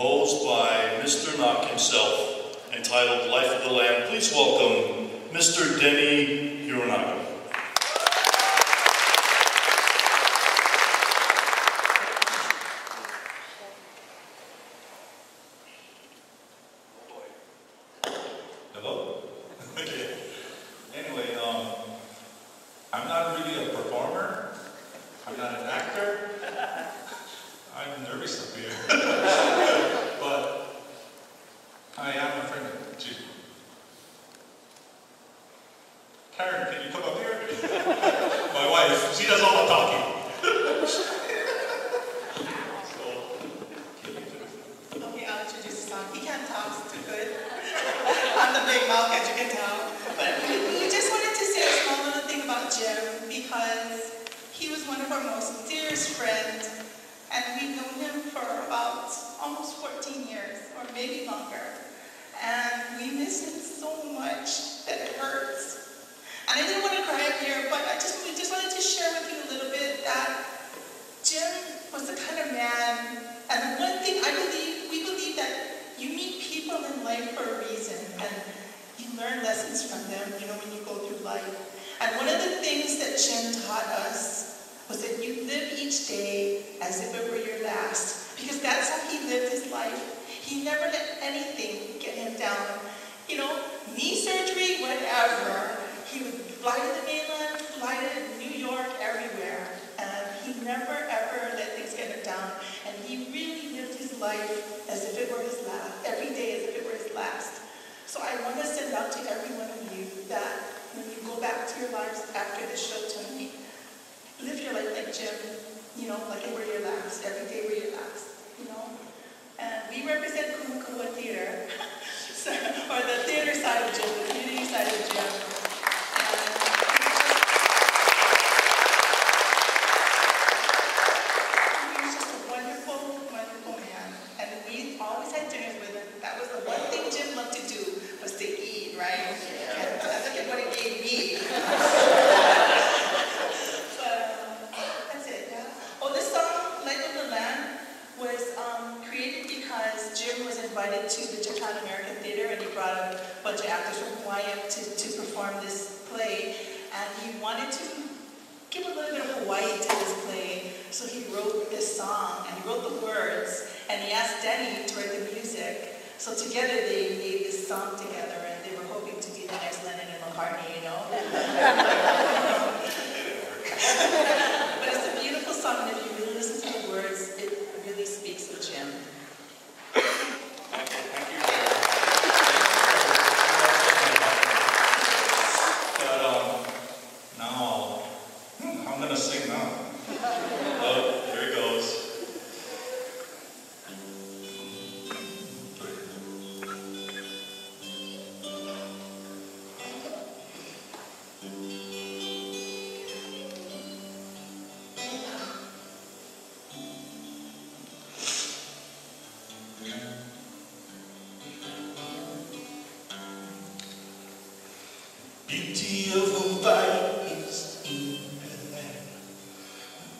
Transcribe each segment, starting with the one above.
composed by Mr. Nak himself, entitled Life of the Land. Please welcome Mr. Denny Hironaga. She does all the talking. Okay. He can't talk too good. I'm the big mouth, as you can tell. But we just wanted to say a small little thing about Jim because he was one of our most dearest friends, and we've known him for about almost 14 years, or maybe longer. And we miss him so much that it hurts. And I didn't want to cry up here, but I just, we just wanted to share with you a little bit that Jim was the kind of man, and one thing I believe, we believe that you meet life for a reason, and you learn lessons from them, you know, when you go through life. And one of the things that Jim taught us was that you live each day as if it were your last, because that's how he lived his life. He never let anything get him down. You know, knee surgery, whatever. He would fly to the mainland, fly to New York, everywhere. And he never ever let things get him down. And he really lived his life as if it were his last, every day as if it were his last. So I want to send out to every one of you that when you go back to your lives after this show tonight, live your life like Jim, you know, like it were your last. Every day were your last, you know. And we represent Kumu Kahua Theater, or the theater side of Jim, the community side of Jim. And He was just a wonderful, wonderful man. And we always had dinners with him. That was the one thing Jim loved to do, was to eat, right? And look at what it gave me. But um, that's it, yeah. Oh, this song, Life of the Land, was um, created because Jim was invited to the Japan American Theater and he brought a from Hawaii to, to perform this play. And he wanted to give a little bit of Hawaii to this play. So he wrote this song and he wrote the words and he asked Denny to write the music. So together they made this song together and they were hoping to be the next Lennon and McCartney, you know? Hawaii is in the land.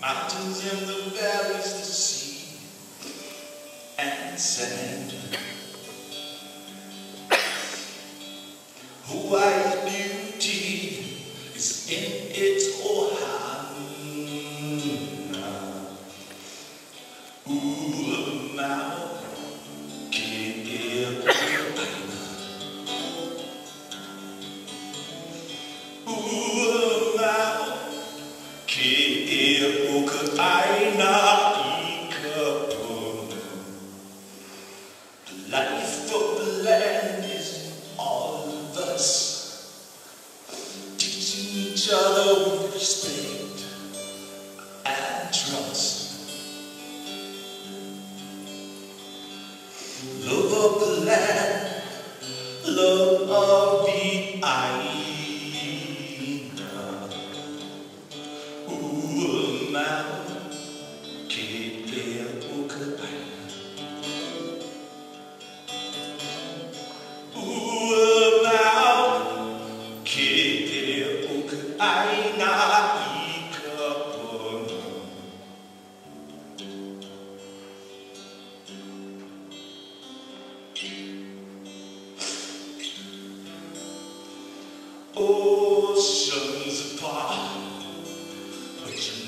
Mountains and the valleys, the sea and sand. Hawaii's beauty is in its of the land, love of the island.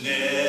Yeah.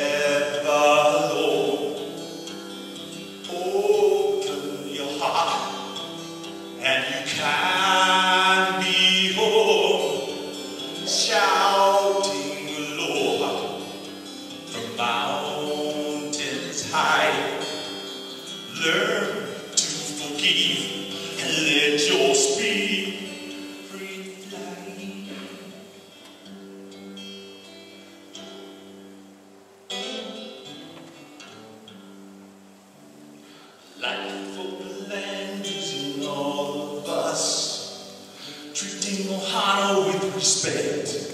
treating Mohano with respect.